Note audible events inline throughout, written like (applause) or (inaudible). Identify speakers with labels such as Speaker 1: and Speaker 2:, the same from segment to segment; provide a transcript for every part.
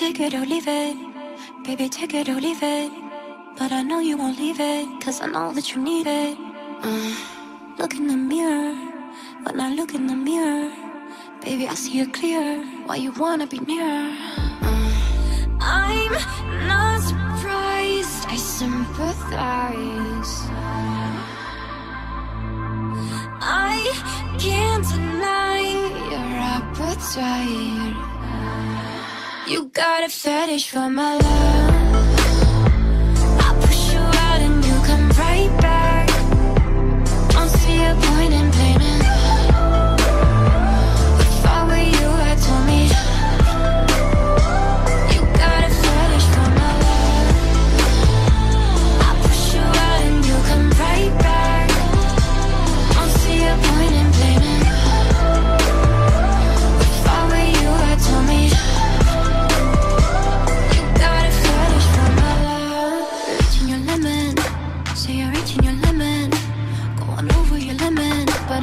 Speaker 1: take it or leave it. Baby, take it or leave it. But I know you won't leave it, cause I know that you need it. Uh, look in the mirror, when I look in the mirror. Baby, I see it clear, why you wanna be near. Uh, I'm not surprised, I sympathize. I can't deny your appetite. You got a fetish for my love.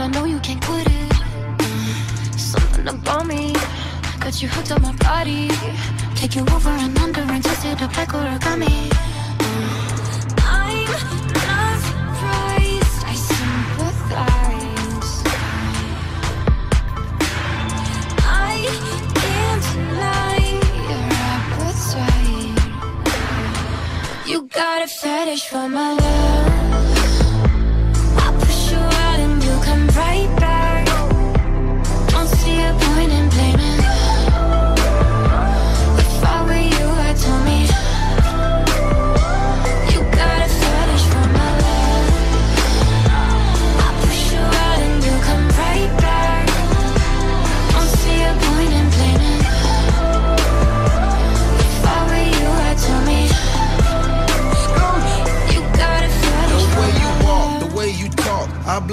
Speaker 1: I know you can't quit it. Something about me got you hooked on my body. Take you over and under and twist it up like origami. I'm not surprised, I sympathize. I can't your appetite. You got a fetish for my love.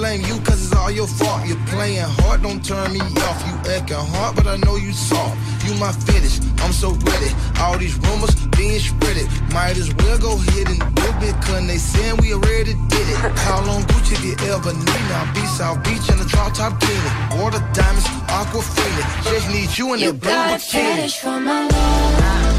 Speaker 2: Blame you cause it's all your fault. You're playing hard, don't turn me off. You acting hard, but I know you soft. You my fetish, I'm so ready. All these rumors being spreaded. Might as well go ahead and do it, cause they saying we already did it. (laughs) How long Gucci did ever need? Now be South Beach and the drop top bikini. Water diamonds, aqua freely. Just need you in
Speaker 1: You
Speaker 2: that blue
Speaker 1: got a
Speaker 2: bikini.
Speaker 1: fetish for my love.